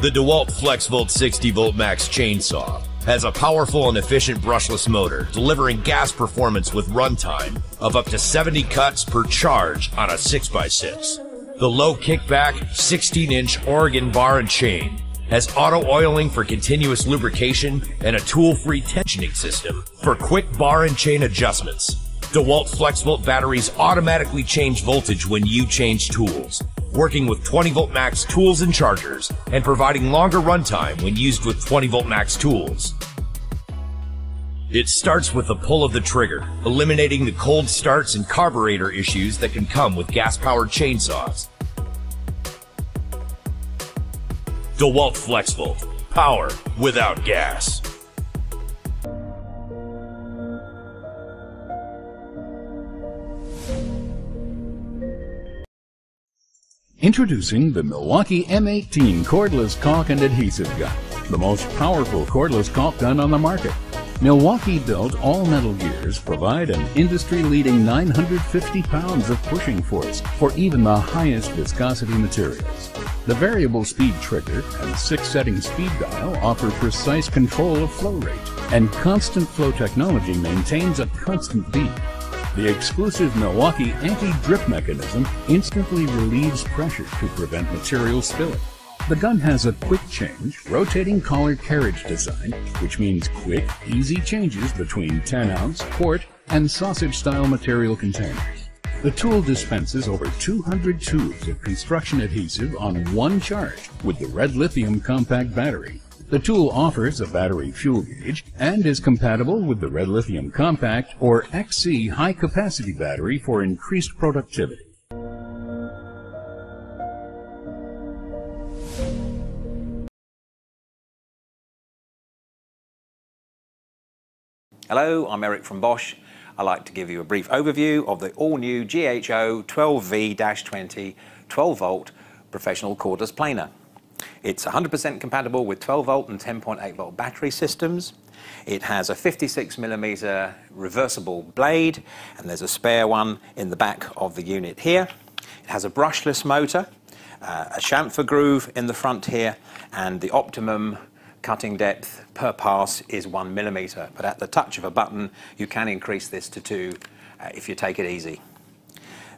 The DeWalt FlexVolt 60 volt max chainsaw has a powerful and efficient brushless motor, delivering gas performance with runtime of up to 70 cuts per charge on a 6x6. The low kickback 16 inch Oregon bar and chain has auto oiling for continuous lubrication and a tool free tensioning system for quick bar and chain adjustments. DeWalt FlexVolt batteries automatically change voltage when you change tools, working with 20 volt max tools and chargers, and providing longer runtime when used with 20 volt max tools. It starts with the pull of the trigger, eliminating the cold starts and carburetor issues that can come with gas-powered chainsaws. DeWalt FlexVolt. Power without gas. Introducing the Milwaukee M18 cordless caulk and adhesive gun, the most powerful cordless caulk gun on the market. Milwaukee built all metal gears provide an industry leading 950 pounds of pushing force for even the highest viscosity materials. The variable speed trigger and six setting speed dial offer precise control of flow rate, and constant flow technology maintains a constant bead. The exclusive Milwaukee anti-drip mechanism instantly relieves pressure to prevent material spilling. The gun has a quick change, rotating collar carriage design, which means quick, easy changes between 10 ounce, quart, and sausage style material containers. The tool dispenses over 200 tubes of construction adhesive on one charge with the red lithium compact battery. The tool offers a battery fuel gauge and is compatible with the red lithium compact or XC high capacity battery for increased productivity. Hello, I'm Eric from Bosch. I'd like to give you a brief overview of the all-new GHO 12V-20 12 volt professional cordless planer. It's 100% compatible with 12 volt and 10.8 volt battery systems. It has a 56 millimeter reversible blade and there's a spare one in the back of the unit here. It has a brushless motor, uh, a chamfer groove in the front here and the optimum cutting depth per pass is one millimeter, but at the touch of a button, you can increase this to two uh, if you take it easy.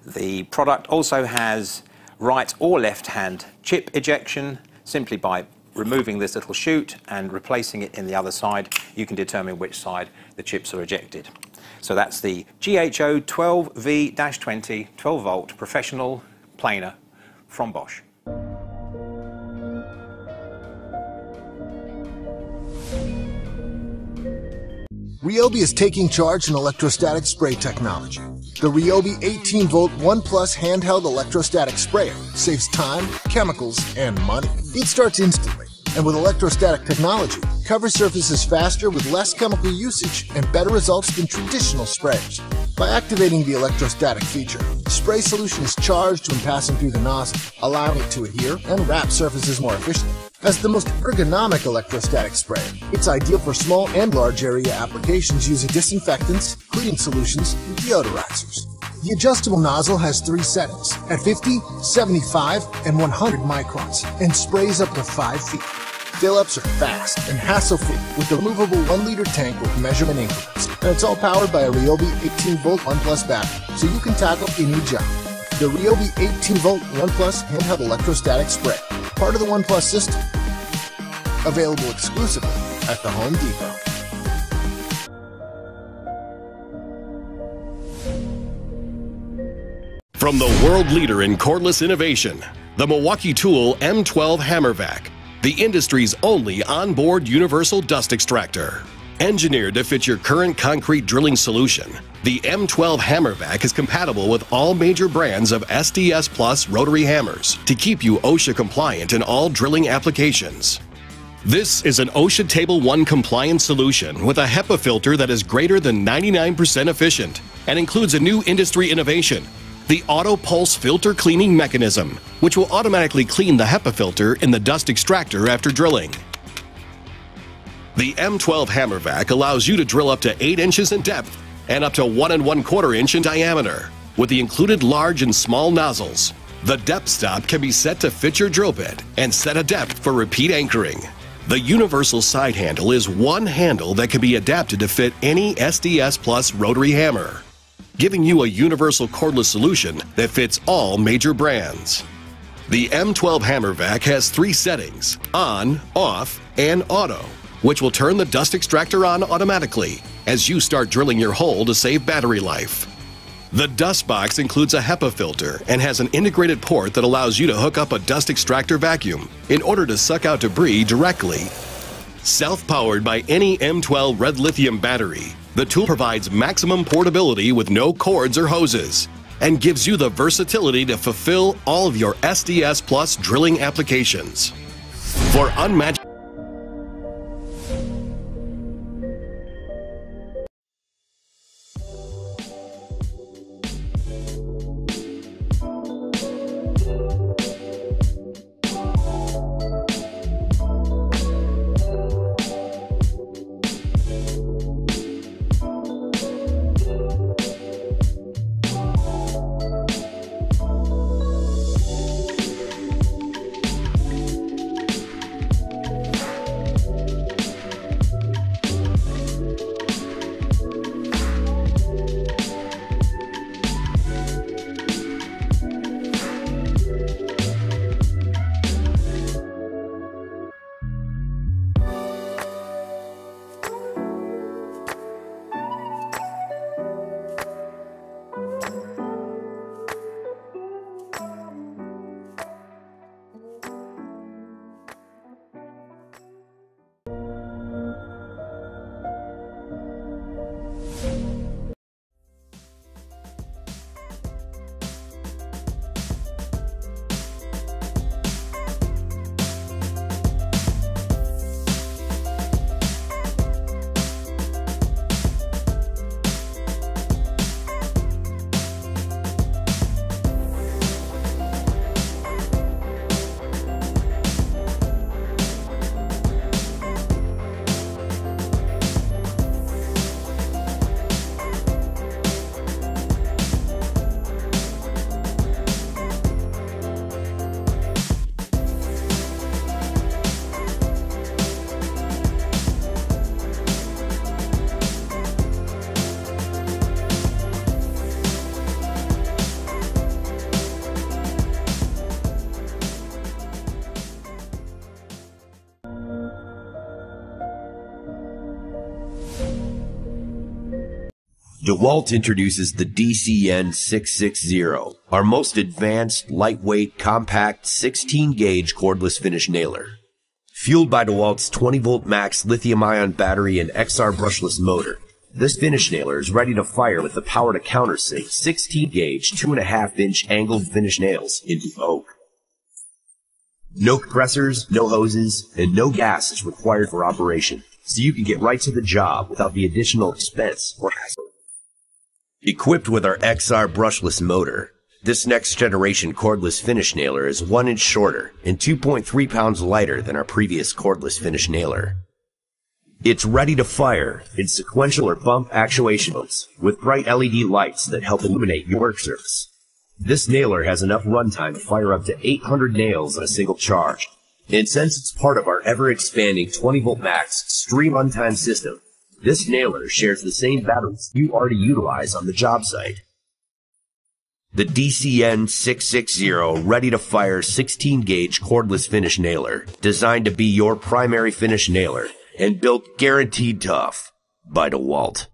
The product also has right or left hand chip ejection simply by removing this little chute and replacing it in the other side, you can determine which side the chips are ejected. So that's the GHO 12V-20 12 volt professional planer from Bosch. Ryobi is taking charge in electrostatic spray technology. The Ryobi 18 volt One Plus handheld electrostatic sprayer saves time, chemicals, and money. It starts instantly, and with electrostatic technology, cover surfaces faster with less chemical usage and better results than traditional sprayers. By activating the electrostatic feature, spray solution is charged when passing through the nozzle, allowing it to adhere and wrap surfaces more efficiently. As the most ergonomic electrostatic sprayer, it's ideal for small and large area applications using disinfectants, cleaning solutions, and deodorizers. The adjustable nozzle has three settings at 50, 75, and 100 microns and sprays up to 5 feet. Fill-ups are fast and hassle-free with the removable 1 liter tank with measurement increments. And it's all powered by a Ryobi 18 volt One Plus battery, so you can tackle any job. The Ryobi 18 volt One Plus handheld electrostatic spray part of the One Plus system. Available exclusively at the Home Depot. From the world leader in cordless innovation, the Milwaukee Tool M12 HammerVac, the industry's only onboard universal dust extractor. Engineered to fit your current concrete drilling solution, the M12 HammerVac is compatible with all major brands of SDS Plus rotary hammers to keep you OSHA compliant in all drilling applications. This is an OSHA Table 1 compliant solution with a HEPA filter that is greater than 99% efficient and includes a new industry innovation, the Auto Pulse Filter Cleaning Mechanism, which will automatically clean the HEPA filter in the dust extractor after drilling. The M12 Hammer Vac allows you to drill up to 8 inches in depth and up to 1 and 1 quarter inch in diameter with the included large and small nozzles. The depth stop can be set to fit your drill bit and set a depth for repeat anchoring. The universal side handle is one handle that can be adapted to fit any SDS Plus rotary hammer, giving you a universal cordless solution that fits all major brands. The M12 Hammer Vac has three settings on, off, and auto, which will turn the dust extractor on automatically as you start drilling your hole to save battery life. The dust box includes a HEPA filter and has an integrated port that allows you to hook up a dust extractor vacuum in order to suck out debris directly. Self powered by any M12 red lithium battery, the tool provides maximum portability with no cords or hoses and gives you the versatility to fulfill all of your SDS Plus drilling applications. For unmatched DeWalt introduces the DCN 660, our most advanced, lightweight, compact, 16 gauge cordless finish nailer. Fueled by DeWalt's 20 volt max lithium ion battery and XR brushless motor, this finish nailer is ready to fire with the power to countersink 16 gauge, 2.5 inch angled finish nails into oak. No compressors, no hoses, and no gas is required for operation, so you can get right to the job without the additional expense or hassle. Equipped with our XR brushless motor, this next generation cordless finish nailer is 1 inch shorter and 2.3 pounds lighter than our previous cordless finish nailer. It's ready to fire in sequential or bump actuation modes with bright LED lights that help illuminate your work surface. This nailer has enough runtime to fire up to 800 nails in a single charge. And since it's part of our ever expanding 20 volt max extreme runtime system, this nailer shares the same batteries you already utilize on the job site. The DCN 660 ready to fire 16 gauge cordless finish nailer, designed to be your primary finish nailer and built guaranteed tough by DeWalt.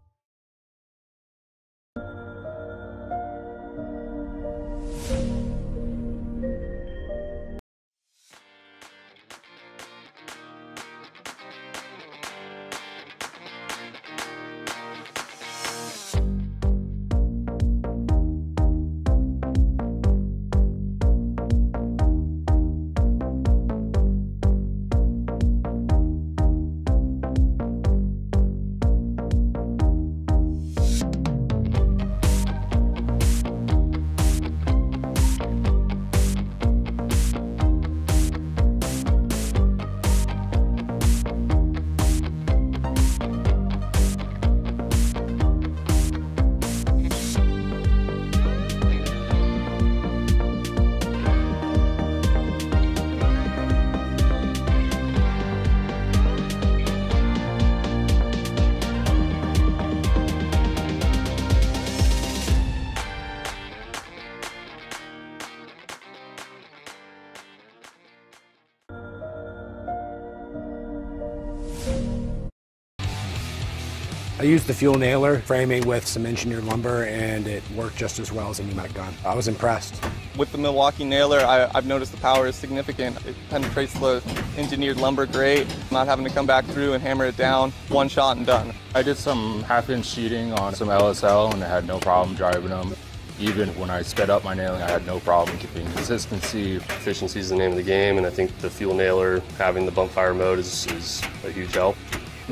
I used the fuel nailer framing with some engineered lumber and it worked just as well as a pneumatic gun. I was impressed. With the Milwaukee nailer, I, have noticed the power is significant. It penetrates the engineered lumber great, not having to come back through and hammer it down, one shot and done. I did some half inch sheeting on some LSL and I had no problem driving them. Even when I sped up my nailing, I had no problem keeping consistency. Efficiency is the name of the game, and I think the fuel nailer, having the bump fire mode, is, is a huge help.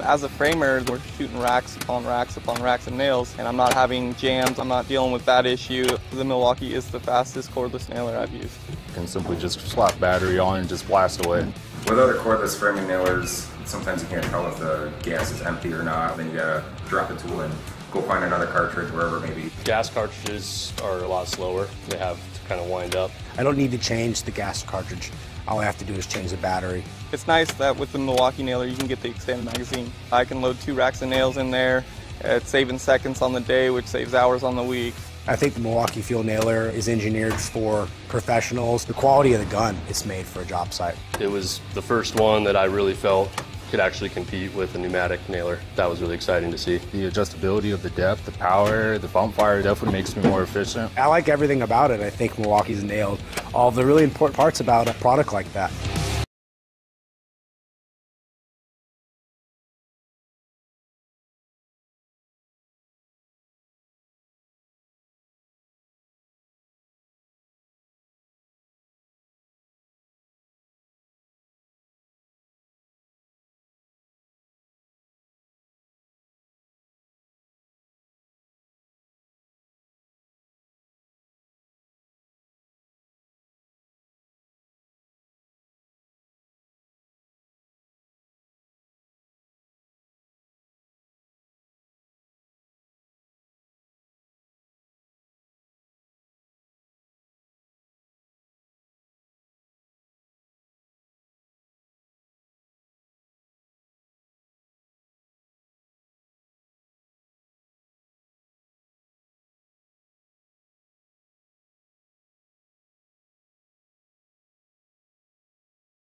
As a framer, we're shooting racks upon racks upon racks of nails, and I'm not having jams. I'm not dealing with that issue. The Milwaukee is the fastest cordless nailer I've used. You can simply just slap battery on and just blast away. With other cordless framing nailers, sometimes you can't tell if the gas is empty or not. Then you gotta drop the tool and go find another cartridge wherever maybe. Gas cartridges are a lot slower. They have to kind of wind up. I don't need to change the gas cartridge. All I have to do is change the battery. It's nice that with the Milwaukee nailer you can get the extended magazine. I can load two racks of nails in there. It's saving seconds on the day, which saves hours on the week. I think the Milwaukee Fuel Nailer is engineered for professionals. The quality of the gun is made for a job site. It was the first one that I really felt could actually compete with a pneumatic nailer. That was really exciting to see. The adjustability of the depth, the power, the bump fire definitely makes me more efficient. I like everything about it. I think Milwaukee's nailed all the really important parts about a product like that.